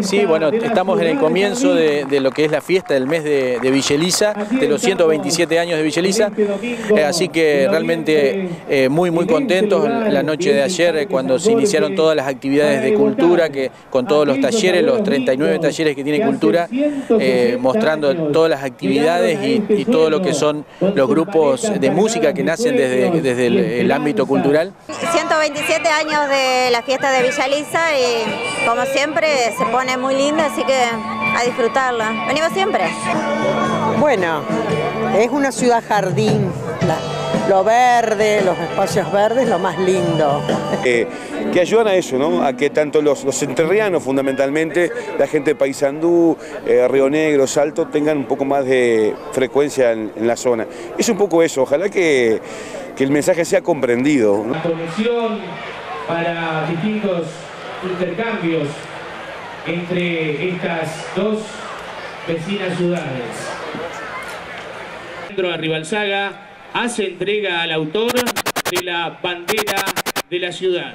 Sí, bueno, estamos en el comienzo de, lo que es la fiesta del mes de, de Villeliza, de los 127 años de Villeliza, eh, así que realmente eh, muy muy contentos. la noche de ayer eh, cuando se iniciaron todas las actividades de cultura, que con todos los talleres, los 39 talleres que tiene cultura, mostrando todas las actividades y, todo lo que son los grupos de música que nacen desde, desde el, ámbito cultural. 127 años de la fiesta de Villaliza y como siempre se pone muy linda, así que a disfrutarla. Venimos siempre. Bueno, es una ciudad jardín, lo verde, los espacios verdes, lo más lindo. que ayudan a eso, ¿no? A que tanto los, los entrerrianos fundamentalmente, la gente de Paysandú, eh, Río Negro, Salto, tengan un poco más de frecuencia en, la zona. Es un poco eso, ojalá que, que el mensaje sea comprendido. La conexión para distintos intercambios entre estas dos vecinas ciudades. Centro de Rivalsaga hace entrega al autor de la bandera de la ciudad.